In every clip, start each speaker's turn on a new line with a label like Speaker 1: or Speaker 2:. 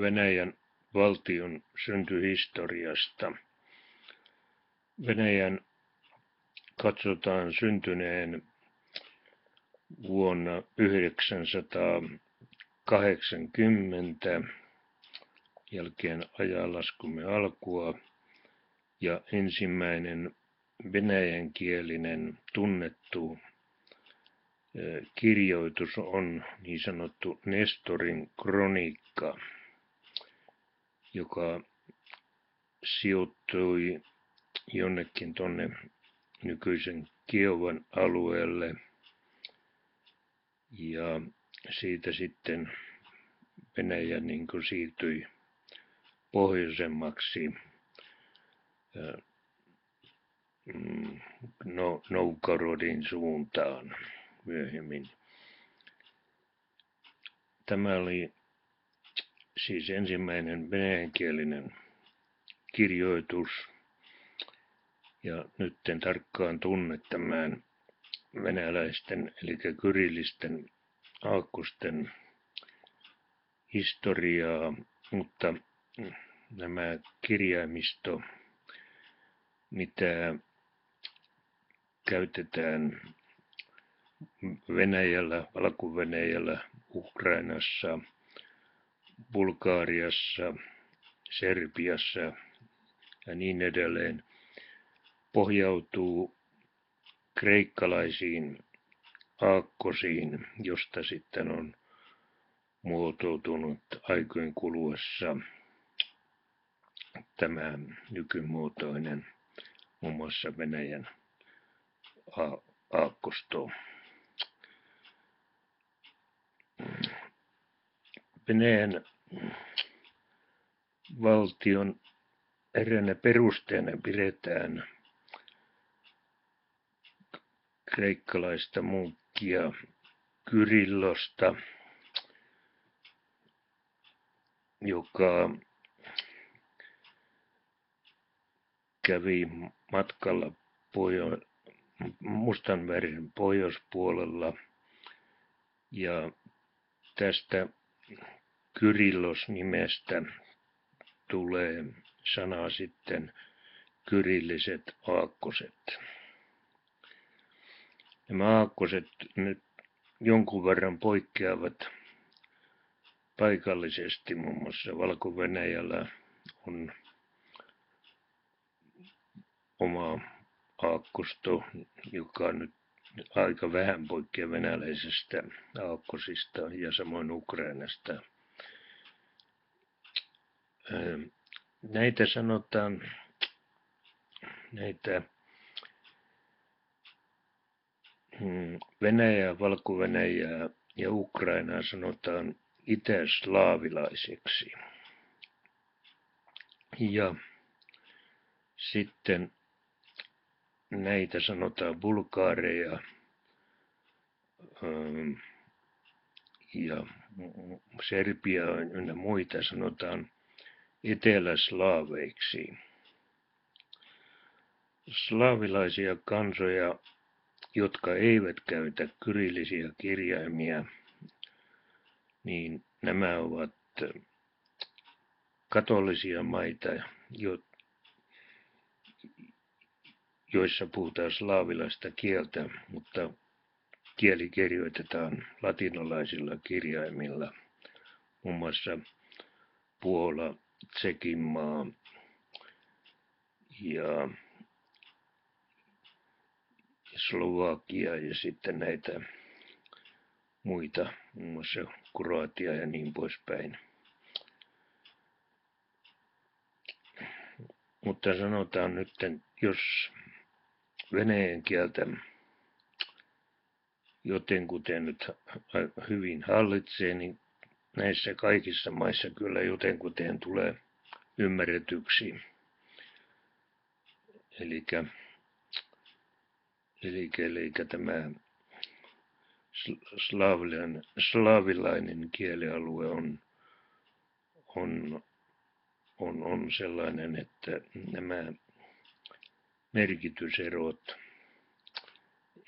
Speaker 1: Venäjän valtion syntyhistoriasta. Venäjän katsotaan syntyneen vuonna 980 jälkeen ajanlaskumme alkua ja ensimmäinen venäjänkielinen tunnettu kirjoitus on niin sanottu Nestorin kroniikka, joka sijoittui jonnekin tonne nykyisen Kiovan alueelle ja siitä sitten Venäjä niin kuin siirtyi pohjoisemmaksi mm, no, Noukarodin suuntaan myöhemmin. Tämä oli siis ensimmäinen venäjänkielinen kirjoitus. Ja nyt tarkkaan tunne tämän venäläisten eli kyrillisten aakkosten historiaa, mutta nämä kirjaimisto, mitä käytetään Venäjällä, Valko-Venäjällä, Ukrainassa, Bulgaariassa, Serbiassa ja niin edelleen, pohjautuu kreikkalaisiin aakkosiin, josta sitten on muotoutunut aikojen kuluessa tämä nykymuotoinen muun muassa Venäjän aakkosto. Venäjän valtion eräänä perusteena pidetään kreikkalaista munkkia Kyrillosta, joka kävi matkalla Pohjo- Mustanmeren pohjoispuolella. Ja tästä Kyrillos-nimestä tulee sana sitten kyrilliset aakkoset. Nämä aakkoset nyt jonkun verran poikkeavat paikallisesti, muun muassa Valko-Venäjällä on oma aakkosto, joka nyt aika vähän poikkeaa venäläisestä aakkosista ja samoin Ukrainasta. Näitä sanotaan, näitä hmm, Venäjää, Valko-Venäjää ja Ukrainaa sanotaan itäslaavilaiseksi. Ja sitten näitä sanotaan bulgaareja ähm, ja Serbia ynnä muita sanotaan eteläslaaveiksi. Slaavilaisia kansoja, jotka eivät käytä kyrillisiä kirjaimia, niin nämä ovat katolisia maita, joissa puhutaan slaavilaista kieltä, mutta kieli kirjoitetaan latinalaisilla kirjaimilla, muun muassa Puola, Tsekinmaa ja Slovakia ja sitten näitä muita, muun muassa Kroatia ja niin poispäin. Mutta sanotaan nyt, jos venäjän kieltä jotenkuten nyt hyvin hallitsee, niin näissä kaikissa maissa kyllä jotenkuten tulee ymmärretyksi. Eli eli, eli tämä slaavilainen, slaavilainen kielialue on, on, on, on sellainen, että nämä merkityserot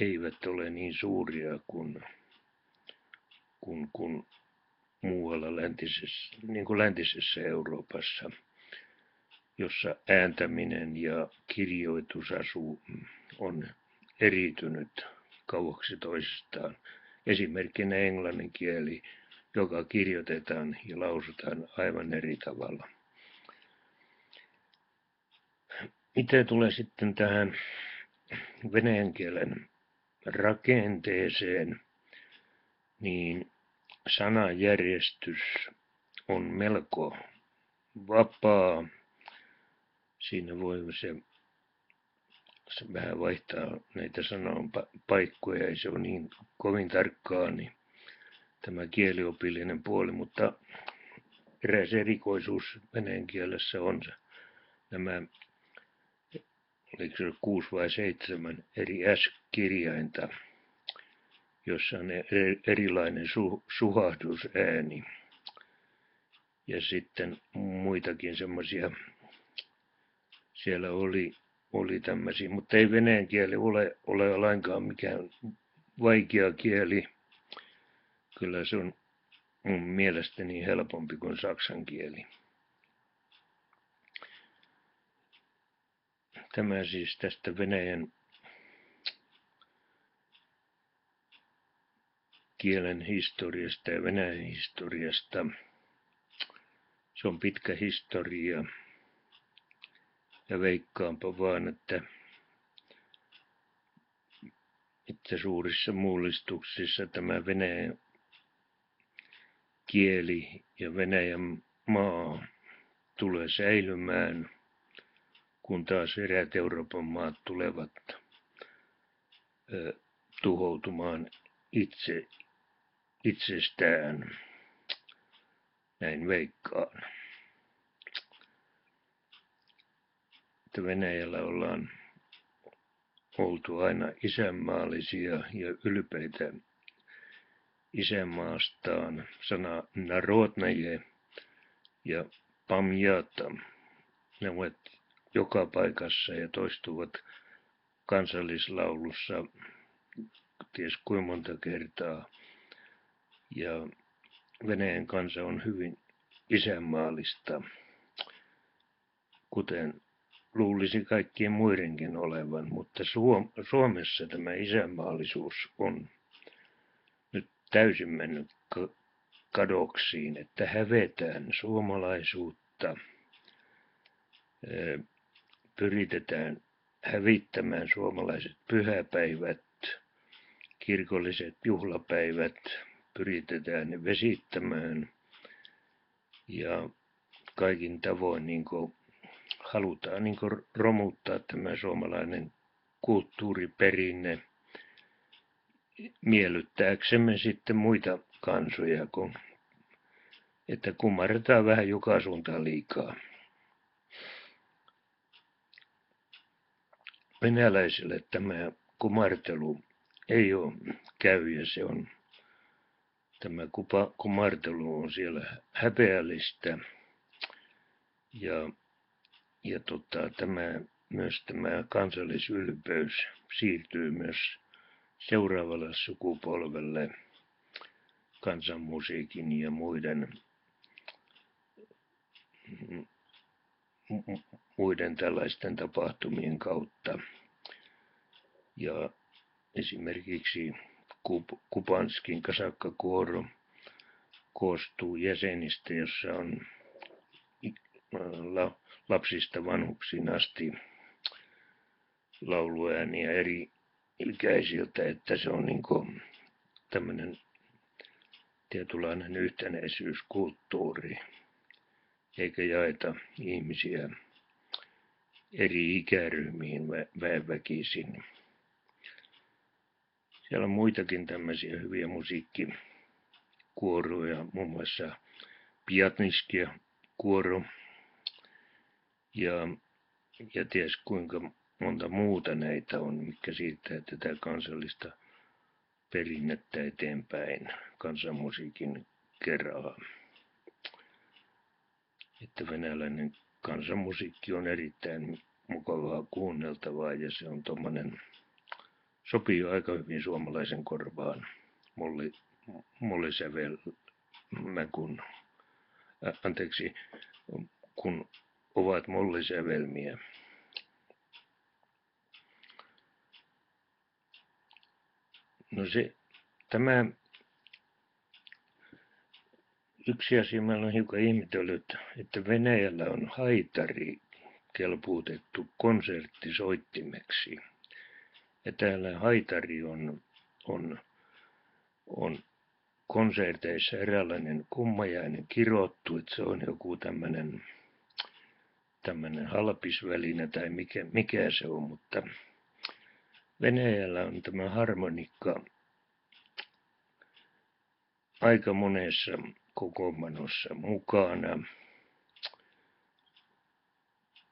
Speaker 1: eivät ole niin suuria kuin, kuin, kuin muualla läntisessä, niin kuin läntisessä Euroopassa, jossa ääntäminen ja kirjoitusasu on eritynyt kauaksi toisistaan. Esimerkkinä englannin kieli, joka kirjoitetaan ja lausutaan aivan eri tavalla. Mitä tulee sitten tähän venäjän kielen rakenteeseen, niin sanajärjestys on melko vapaa. Siinä voi se, se vähän vaihtaa näitä sanan paikkoja, ei se ole niin kovin tarkkaa, niin tämä kieliopillinen puoli, mutta eräs erikoisuus venäjän kielessä on se, nämä oliko se kuusi vai seitsemän eri S-kirjainta, jossa on erilainen su, suhahdusääni. Ja sitten muitakin semmoisia, siellä oli, oli tämmöisiä, mutta ei venäjän kieli ole, ole lainkaan mikään vaikea kieli. Kyllä se on mun mielestäni helpompi kuin saksan kieli. Tämä siis tästä Venäjän kielen historiasta ja Venäjän historiasta. Se on pitkä historia. Ja veikkaanpa vaan, että, että suurissa mullistuksissa tämä Venäjän kieli ja Venäjän maa tulee säilymään – kun taas eräät Euroopan maat tulevat tuhoutumaan itse, itsestään. Näin veikkaan. Että Venäjällä ollaan oltu aina isänmaallisia ja ylpeitä isänmaastaan. Sana narodnaje ja pamjata. Ne ovat joka paikassa ja toistuvat kansallislaulussa ties kuinka monta kertaa. Ja Venäjän kansa on hyvin isänmaallista, kuten luulisi kaikkien muidenkin olevan, mutta Suomessa tämä isänmaallisuus on nyt täysin mennyt kadoksiin, että hävetään suomalaisuutta. Pyritetään hävittämään suomalaiset pyhäpäivät, kirkolliset juhlapäivät, pyritetään vesittämään ja kaikin tavoin niin kuin, halutaan niin kuin, romuttaa tämä suomalainen kulttuuriperinne miellyttääksemme sitten muita kansoja, kun, että kumarretaan vähän joka suuntaan liikaa. venäläisille tämä kumartelu ei ole käy ja se on, tämä kupa, kumartelu on siellä häpeällistä ja, ja tota, tämä, myös tämä kansallisylpeys siirtyy myös seuraavalle sukupolvelle kansanmusiikin ja muiden muiden tällaisten tapahtumien kautta. Ja esimerkiksi Kupanskin kasakkakuoro koostuu jäsenistä, jossa on lapsista vanhuksiin asti lauluääniä eri ikäisiltä, että se on niin tämmöinen tietynlainen yhtenäisyyskulttuuri eikä jaeta ihmisiä eri ikäryhmiin väenväkisin. Siellä on muitakin tämmöisiä hyviä musiikkikuoroja, muun muassa Piatniskia kuoro ja, ja ties kuinka monta muuta näitä on, mikä siirtää tätä kansallista perinnettä eteenpäin kansanmusiikin kerran että venäläinen kansanmusiikki on erittäin mukavaa kuunneltavaa ja se on tuommoinen, sopii aika hyvin suomalaisen korvaan molli, mollisävel mä kun, ä, anteeksi, kun ovat mollisävelmiä. No se, tämä yksi asia mä olen hiukan ihmetellyt, että Venäjällä on haitari kelpuutettu konserttisoittimeksi. Ja täällä haitari on, on, on konserteissa eräänlainen kummajainen kirottu, että se on joku tämmöinen tämmöinen halpisväline tai mikä, mikä se on, mutta Venäjällä on tämä harmonikka aika monessa kokoonpanossa mukana.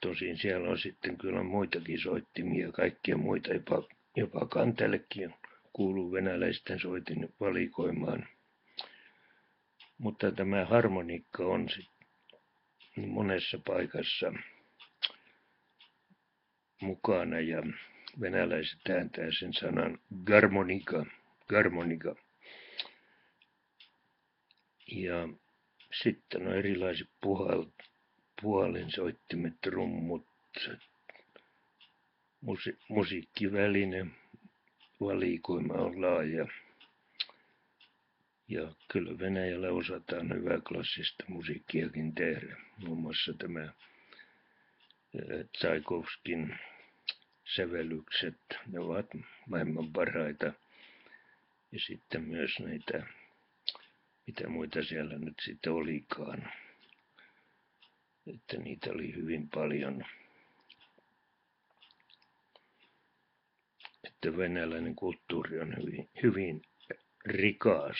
Speaker 1: Tosin siellä on sitten kyllä muitakin soittimia, kaikkia muita, jopa, jopa kantellekin kuuluu venäläisten soitin valikoimaan. Mutta tämä harmonikka on monessa paikassa mukana ja venäläiset ääntää sen sanan garmonika, garmonika. Ja sitten on erilaiset puhal, puhalinsoittimet, trummut, musi, musiikkiväline, valikoima on laaja. Ja kyllä Venäjällä osataan hyvää klassista musiikkiakin tehdä. Muun muassa tämä eh, Tsaikovskin sävellykset, ne ovat maailman parhaita. Ja sitten myös näitä mitä muita siellä nyt sitten olikaan. Että niitä oli hyvin paljon. Että venäläinen kulttuuri on hyvin, hyvin rikas.